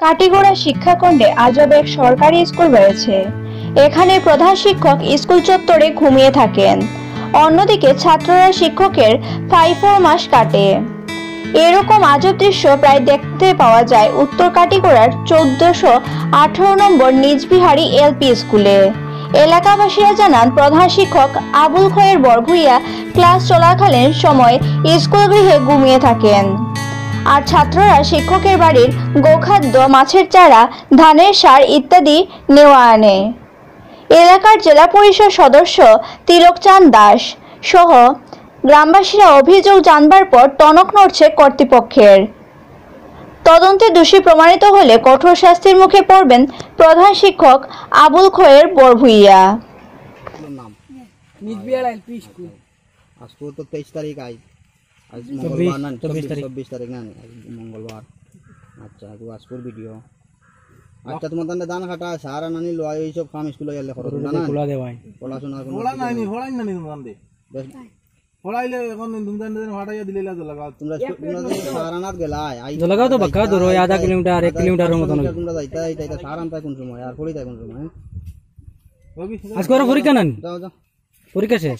কাটিগোড়া শিক্ষাখণ্ডে আজব এক সরকারি স্কুল রয়েছে। এখানে প্রধান শিক্ষক স্কুল চত্বরে ঘুমিয়ে থাকেন। অন্যদিকে ছাত্ররা শিক্ষকের ফাইফোর মাস কাটে। এরকম আজব দৃশ্য প্রায় দেখতে পাওয়া যায় উত্তর কাটিগোড়ার চোদ্দশো আঠারো নম্বর নিজবিহারি এলপি স্কুলে। এলাকাবাসীরা জানান, প্রধান শিক্ষক আবুল খয়ের বরভুইয়া ক্লাস চলাকালীন সময় স্কুল গৃহে ঘুমিয়ে থাকেন। আর ছাত্ররা শিক্ষকের বাড়ির গোখাদ্য মাছের চারা ধানের সার ইত্যাদি নেওয়া আনে। এলাকার জেলা পরিষদ সদস্য তিলকচাঁদ দাস সহ গ্রামবাসীরা অভিযোগ জানবার পর টনক নড়ছে কর্তৃপক্ষের। তদন্তে দোষী প্রমাণিত হলে কঠোর শাস্তির মুখে পড়বেন প্রধান শিক্ষক আবুল খয়ের বরভুইয়া। এলপি স্কুল আজকে তো তেইশ তারিখ আজ আজ চব্বিশ, মঙ্গলবার না চব্বিশ তারিখ। চব্বিশ তারিখ না আজ মঙ্গলবার আচ্ছা তো আজকের ভিডিও আচ্ছা তোমার তাহলে দান খাটা সারা নানি লোয়া এইসব কাম স্কুলে গেলে খরচ না খোলা দেওয়াই পড়াশোনার কোনো ফোড়া নাইনি ফোড়াই নানি তোমার দে বেশ, ফোড়াইলে এখন দুমদান দিন ফাটাইয়া দিলে লাগতো লাগা তোমরা স্কুল- তোমরা তো সারানাথ গেলাই আই- লাগাও তো বাক্কা ধরো ওই আধা কিলোমিটার এক কিলোমিটারের মতন হবে। তোমরা যাইতা যাইতা যাইতা সারান তাই কোন সময় আর পড়ি তাই কোন সময় হ্যাঁ? রবি আজকে ওরা পরীক্ষা নানি যাও যাও পরীক্ষা শেষ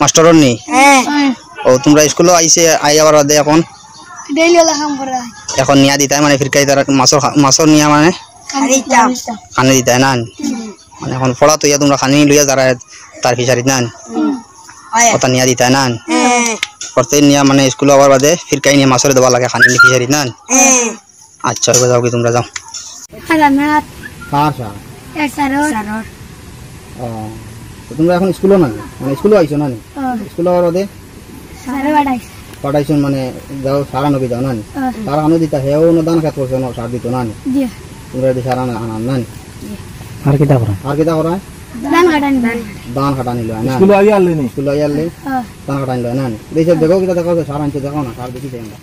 মাস্টরর নি ও তোমরা স্কুলে আইছে আই আবার বাদে এখন? এখন নিয়া দিতাই মানে ফিরকাই তারা মাছর মাছর নিয়া মানে? খানি দিতাই না মানে এখন পড়া তো ইয়া তোমরা খানি লইয়া যারা তার ফিসারিত না ওটা নিয়া দিতাই না করতে নিয়া মানে স্কুলে আবার বাদে ফিরকাই নিয়ে মাছরে দেওয়া লাগে খানি ফিসারিত না আচ্ছা এবার যাও কি তোমরা যাও। ও। তো তোমরা এখন স্কুলে না মানে স্কুলে আইছো না স্কুলে আবার বাদে পড়াইছো মানে যাও সারা নবী যাও না সারা আনো দিতা হেও অনুদান খাত করছ না সার দিত না তোমরা যদি সারা না আনান না আর কিতা করা? আর কিতা করা? দান খাটা নিল না স্কুলে আইয়া আনলেনি স্কুলে আইয়ালে দান খাটা নিল না দেখো কিতা দেখো সার আনছে দেখো না সার দেখি আমরা